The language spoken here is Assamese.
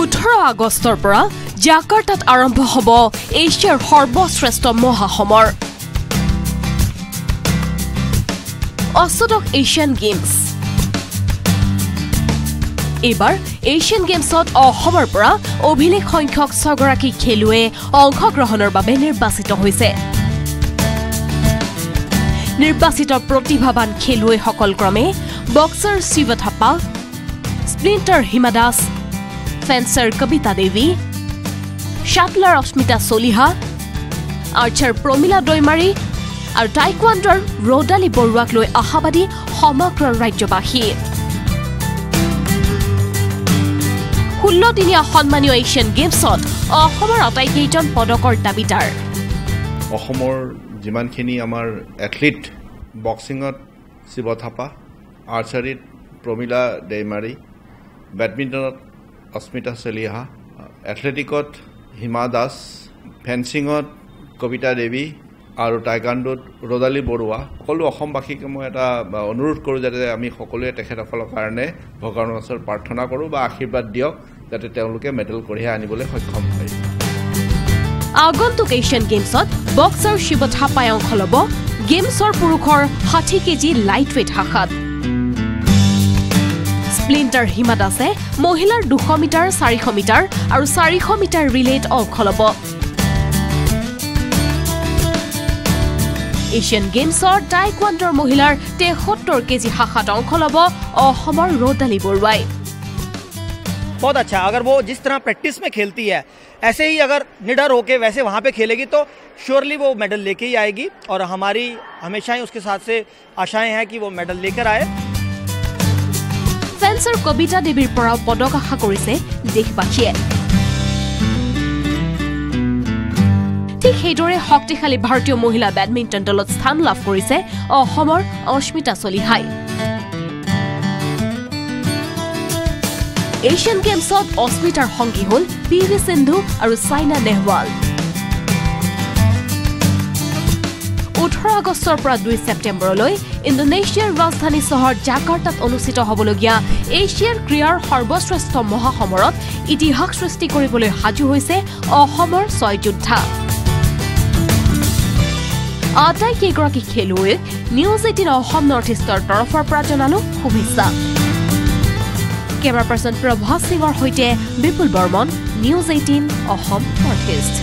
ওঠৰ আগষ্টৰ পৰা জাকাৰ্টাত আৰম্ভ হ'ব এছিয়াৰ সৰ্বশ্ৰেষ্ঠ মহাসমৰ। অষ্টদশ এছিয়ান গেমছ। এইবাৰ এছিয়ান গেমছত অসমৰ পৰা অভিলেখ সংখ্যক ছগৰাকী খেলুৱৈয়ে অংশগ্ৰহণৰ বাবে নিৰ্বাচিত হৈছে। নিৰ্বাচিত প্ৰতিভাৱান খেলুৱৈসকল ক্ৰমে boxer Shiva Thapa sprinter Hima Das fencer Kabita Devi shuttler Asmita Chaliha archer Pramila Daimary আৰু টাইকোৱাণ্ডৰ ৰদালি বৰুৱাক লৈ আশাবাদী সমগ্ৰ ৰাজ্যবাসী ষোল্লদিনীয়া সন্মানীয় এছিয়ান গেমছত অসমৰ আটাইকেইজন পদকৰ দাবীদাৰ অসমৰ যিমানখিনি আমাৰ এথলিট বক্সিঙত শিৱ থাপা আৰ্চাৰীত প্ৰমীলা দৈমাৰী বেডমিণ্টনত অস্মিতা চলিহা এথলেটিকত হিমা দাস ফেন্সিঙত কবিতা দেৱী আৰু টাইকাণ্ডোত ৰদালি বৰুৱা। সকলো অসমবাসীকে মই এটা অনুৰোধ কৰোঁ যাতে আমি সকলোৱে তেখেতসকলৰ কাৰণে ভগৱানৰ ওচৰত প্ৰাৰ্থনা কৰোঁ বা আশীৰ্বাদ দিয়ক যাতে তেওঁলোকে মেডেল কঢ়িয়াই আনিবলৈ সক্ষম হয়। আগন্তুক এছিয়ান গেমছত বক্সাৰ শিৱ থাপাই অংশ ল'ব গেমছৰ পুৰুষৰ ষাঠি কেজি লাইট ৱেইট শাখাত। স্প্লিণ্টাৰ হিমা দাসে মহিলাৰ দুশ মিটাৰ চাৰিশ মিটাৰ আৰু চাৰিশ মিটাৰ ৰিলেত অংশ ল'ব এছিয়ান গেমছৰ টাইকোৱাণ্ডৰ মহিলাৰ তেসত্তৰ কেজি শাখাত অংশ ল'ব অসমৰ ৰদালি বৰুৱাই बहुत अच्छा अगर वो जिस तरह प्रैक्टिस में खेलती है ऐसे ही अगर निडर होके वैसे वहाँ पे खेलेगी तो श्योरली वो मेडल लेके ही आएगी और हमारी हमेशा ही उसके साथ से आशाएं हैं कि वो मेडल लेकर आए ফেন্সাৰ কবিতা দেৱীৰ পৰাও পদক আশা কৰিছে দেশবাসীয়ে। ঠিক সেইদৰে শক্তিশালী ভাৰতীয় মহিলা বেডমিণ্টন দলত স্থান লাভ কৰিছে অসমৰ অস্মিতা চলিহাই। এছিয়ান গেমছত অস্মিতাৰ সংগী হ'ল পি ভি সিন্ধু আৰু ছাইনা নেহৱাল। আগষ্টৰ পৰা দুই ছেপ্টেম্বৰলৈ ইণ্ডোনেছিয়াৰ ৰাজধানী চহৰ জাকাৰ্টাত অনুষ্ঠিত হ'বলগীয়া এছিয়াৰ ক্ৰীড়াৰ সৰ্বশ্ৰেষ্ঠ মহাসমৰত ইতিহাস সৃষ্টি কৰিবলৈ সাজু হৈছে অসমৰ ছয় যোদ্ধা। আটাইকেইগৰাকী খেলুৱৈক নিউজ এইটিন অসম নৰ্থ ইষ্টৰ তৰফৰ পৰা জনালো শুভেচ্ছা। কেমেৰা পাৰ্চন প্ৰভাস সিঙৰ সৈতে Bipul Barman news eighteen Assam north east.